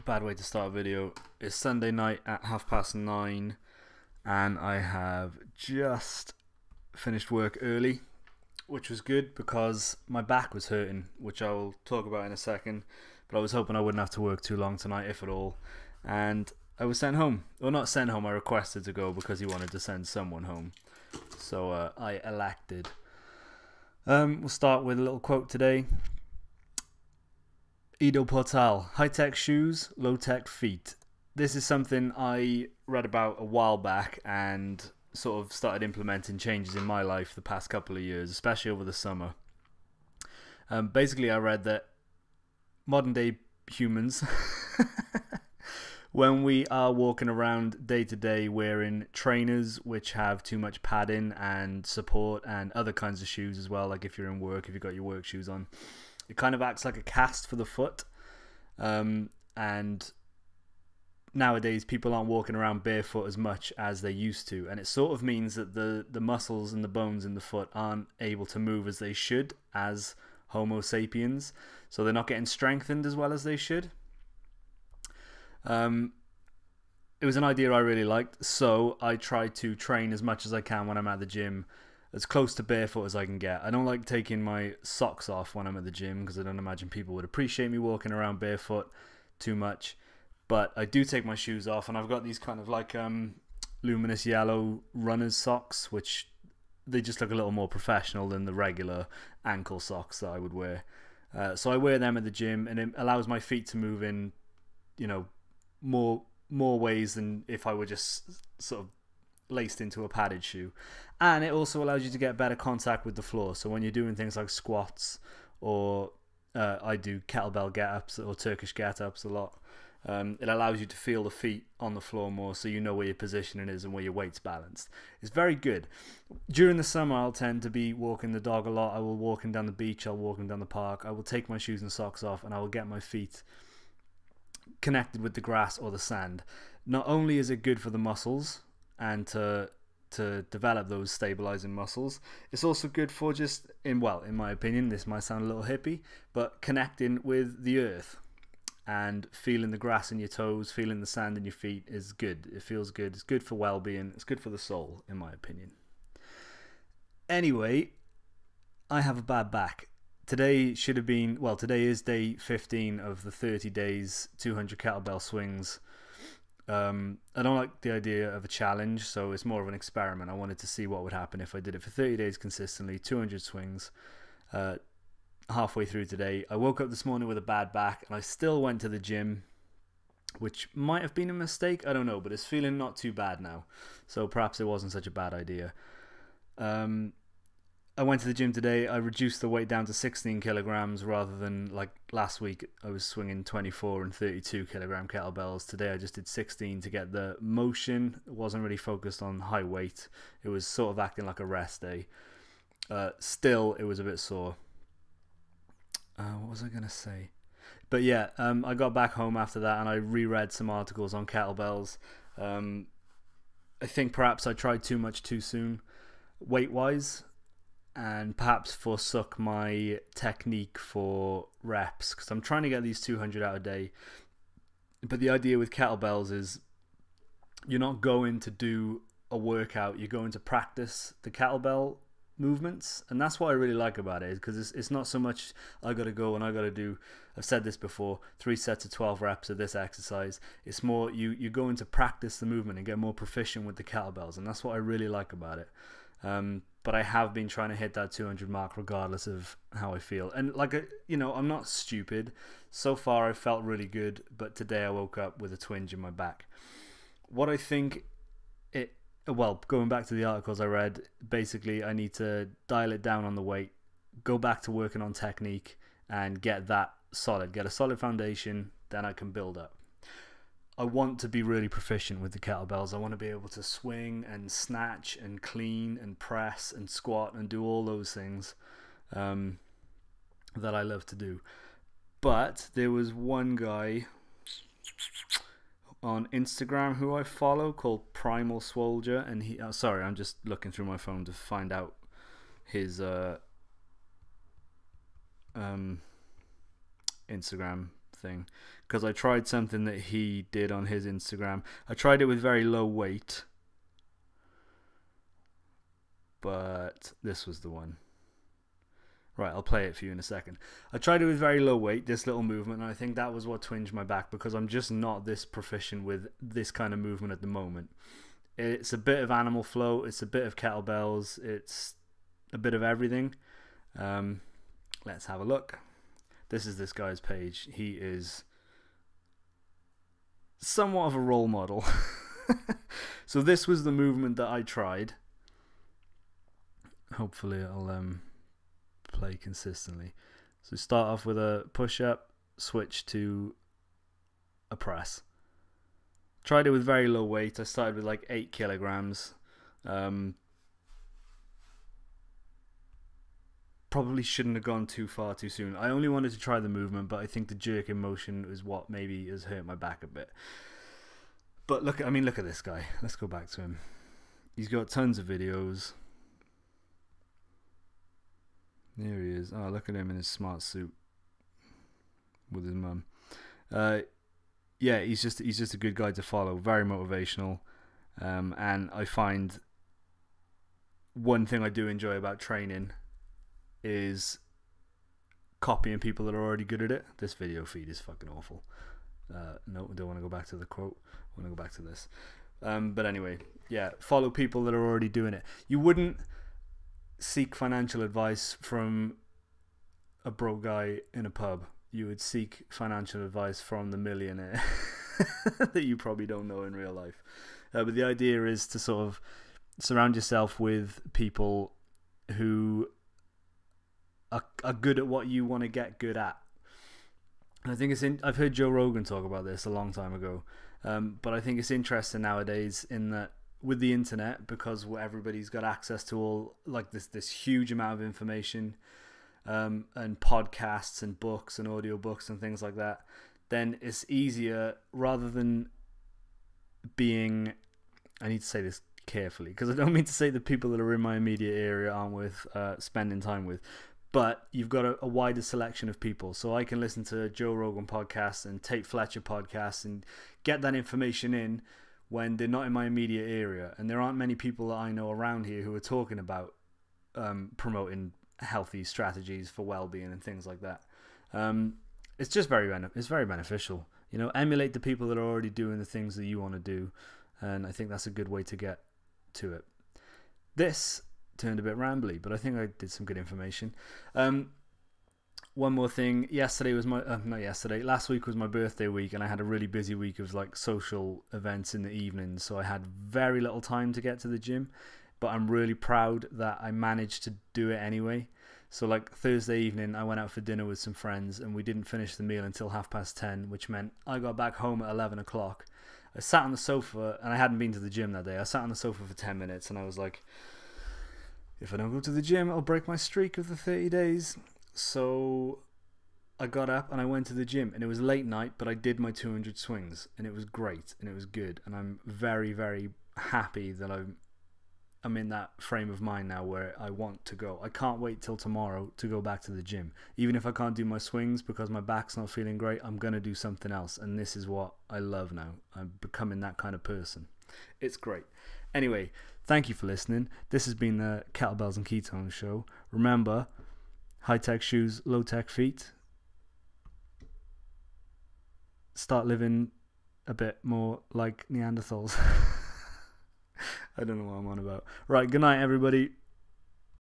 bad way to start a video. It's Sunday night at half past nine, and I have just finished work early, which was good because my back was hurting, which I will talk about in a second. But I was hoping I wouldn't have to work too long tonight, if at all. And I was sent home. Well, not sent home, I requested to go because he wanted to send someone home. So uh, I elected. Um, we'll start with a little quote today. Ido Portal, high tech shoes, low tech feet. This is something I read about a while back and sort of started implementing changes in my life the past couple of years, especially over the summer. Um, basically, I read that modern day humans, when we are walking around day to day wearing trainers which have too much padding and support and other kinds of shoes as well, like if you're in work, if you've got your work shoes on it kind of acts like a cast for the foot. Um, and nowadays, people aren't walking around barefoot as much as they used to. And it sort of means that the, the muscles and the bones in the foot aren't able to move as they should as Homo sapiens. So they're not getting strengthened as well as they should. Um, it was an idea I really liked, so I try to train as much as I can when I'm at the gym as close to barefoot as I can get. I don't like taking my socks off when I'm at the gym because I don't imagine people would appreciate me walking around barefoot too much. But I do take my shoes off, and I've got these kind of like um, luminous yellow runners socks, which they just look a little more professional than the regular ankle socks that I would wear. Uh, so I wear them at the gym, and it allows my feet to move in, you know, more more ways than if I were just sort of laced into a padded shoe. And it also allows you to get better contact with the floor. So when you're doing things like squats or uh, I do kettlebell get ups or Turkish get ups a lot. Um, it allows you to feel the feet on the floor more so you know where your positioning is and where your weight's balanced. It's very good. During the summer, I'll tend to be walking the dog a lot. I will walking down the beach, I'll walking down the park. I will take my shoes and socks off and I will get my feet connected with the grass or the sand. Not only is it good for the muscles, and to to develop those stabilizing muscles. It's also good for just in well, in my opinion, this might sound a little hippie, but connecting with the earth and feeling the grass in your toes, feeling the sand in your feet is good. It feels good. It's good for well-being. It's good for the soul in my opinion. Anyway, I have a bad back. Today should have been well, today is day 15 of the 30 days 200 kettlebell swings um, I don't like the idea of a challenge, so it's more of an experiment. I wanted to see what would happen if I did it for 30 days consistently, 200 swings. Uh, halfway through today, I woke up this morning with a bad back, and I still went to the gym, which might have been a mistake. I don't know, but it's feeling not too bad now, so perhaps it wasn't such a bad idea. Um, I went to the gym today. I reduced the weight down to 16 kilograms rather than like last week. I was swinging 24 and 32 kilogram kettlebells. Today I just did 16 to get the motion. It wasn't really focused on high weight. It was sort of acting like a rest day. Uh, still, it was a bit sore. Uh, what was I gonna say? But yeah, um, I got back home after that and I reread some articles on kettlebells. Um, I think perhaps I tried too much too soon, weight wise and perhaps forsook my technique for reps because I'm trying to get these 200 out a day. But the idea with kettlebells is you're not going to do a workout, you're going to practice the kettlebell movements and that's what I really like about it because it's, it's not so much I got to go and I got to do I've said this before three sets of 12 reps of this exercise it's more you you go into practice the movement and get more proficient with the kettlebells and that's what I really like about it um, but I have been trying to hit that 200 mark regardless of how I feel. And like, uh, you know, I'm not stupid. So far, I felt really good, but today I woke up with a twinge in my back. What I think it, well, going back to the articles I read, basically, I need to dial it down on the weight, go back to working on technique, and get that solid, get a solid foundation, then I can build up. I want to be really proficient with the kettlebells. I want to be able to swing and snatch and clean and press and squat and do all those things um, that I love to do. But there was one guy on Instagram who I follow called Primal Soldier, and he. Oh, sorry, I'm just looking through my phone to find out his uh, um, Instagram thing because I tried something that he did on his Instagram. I tried it with very low weight, but this was the one. Right, I'll play it for you in a second. I tried it with very low weight, this little movement, and I think that was what twinged my back because I'm just not this proficient with this kind of movement at the moment. It's a bit of animal flow, it's a bit of kettlebells, it's a bit of everything. Um, let's have a look. This is this guy's page. He is somewhat of a role model. so this was the movement that I tried. Hopefully I'll um, play consistently. So start off with a push up, switch to a press. Tried it with very low weight. I started with like 8 kilograms. Um, probably shouldn't have gone too far too soon. I only wanted to try the movement, but I think the jerk in motion is what maybe has hurt my back a bit. But look, I mean, look at this guy. Let's go back to him. He's got tons of videos. There he is. Oh, look at him in his smart suit with his mum. Uh, yeah, he's just he's just a good guy to follow. Very motivational, um, and I find one thing I do enjoy about training is copying people that are already good at it. This video feed is fucking awful. Uh, no, don't want to go back to the quote. I want to go back to this. Um, but anyway, yeah, follow people that are already doing it. You wouldn't seek financial advice from a broke guy in a pub. You would seek financial advice from the millionaire that you probably don't know in real life. Uh, but the idea is to sort of surround yourself with people who are, are good at what you want to get good at. And I think it's in, I've heard Joe Rogan talk about this a long time ago, um, but I think it's interesting nowadays in that with the internet because everybody's got access to all like this this huge amount of information um, and podcasts and books and audiobooks and things like that then it's easier rather than being I need to say this carefully because I don't mean to say the people that are in my immediate area aren't worth uh, spending time with but you've got a, a, wider selection of people. So I can listen to Joe Rogan podcasts and Tate Fletcher podcasts and get that information in when they're not in my immediate area. And there aren't many people that I know around here who are talking about um, promoting healthy strategies for well-being and things like that. Um, it's just very it's very beneficial. You know, emulate the people that are already doing the things that you want to do, and I think that's a good way to get to it. This turned a bit rambly, but I think I did some good information. Um, one more thing. Yesterday was my uh, not yesterday. Last week was my birthday week, and I had a really busy week of like social events in the evening. So I had very little time to get to the gym, but I'm really proud that I managed to do it anyway. So like Thursday evening, I went out for dinner with some friends, and we didn't finish the meal until half past ten, which meant I got back home at eleven o'clock. I sat on the sofa, and I hadn't been to the gym that day. I sat on the sofa for ten minutes, and I was like if I don't go to the gym, I'll break my streak of the 30 days. So I got up and I went to the gym, and it was late night, but I did my 200 swings, and it was great and it was good. And I'm very, very happy that I'm. I'm in that frame of mind now where I want to go. I can't wait till tomorrow to go back to the gym. Even if I can't do my swings because my back's not feeling great, I'm going to do something else. And this is what I love now. I'm becoming that kind of person. It's great. Anyway, Thank you for listening. This has been the Kettlebells and Ketones show. Remember, high tech shoes, low tech feet. Start living a bit more like Neanderthals. I don't know what I'm on about. Right, good night, everybody.